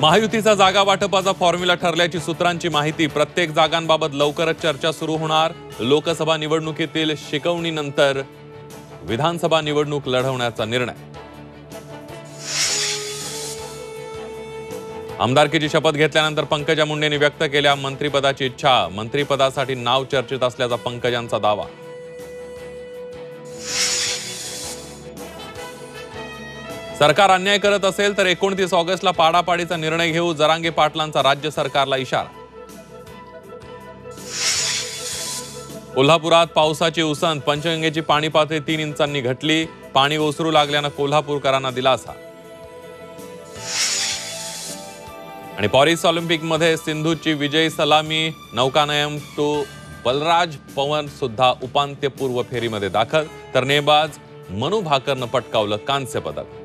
महायुतीचा जागा वाटपाचा फॉर्म्युला ठरल्याची सूत्रांची माहिती. प्रत्येक जागांबाबत लवकरच चर्चा सुरू होणार. लोकसभा निवडणुकीतील शिकवणीनंतर विधानसभा निवडणूक लढवण्याचा निर्णय. आमदारकीची शपथ घेतल्यानंतर पंकजा मुंडेंनी व्यक्त केल्या मंत्रिपदाची इच्छा. मंत्रिपदासाठी नाव चर्चेत असल्याचा पंकजांचा दावा. सरकार अन्याय करत असेल तर एकोणतीस ऑगस्टला पाडापाडीचा निर्णय घेऊ जरांगे पाटलांचा राज्य सरकारला इशारा. कोल्हापुरात पावसाची उसंत पंचगंगेची पाणी पातळी तीन इंचांनी घटली पाणी ओसरू लागल्यानं कोल्हापूरकरांना दिलासा. आणि पॉरिस ऑलिम्पिकमध्ये सिंधूची विजयी सलामी नौकानयम तो बलराज पवन सुद्धा उपांत्यपूर्व फेरीमध्ये दाखल. तर नेबाज मनु भाकरनं पटकावलं कांस्य पदक.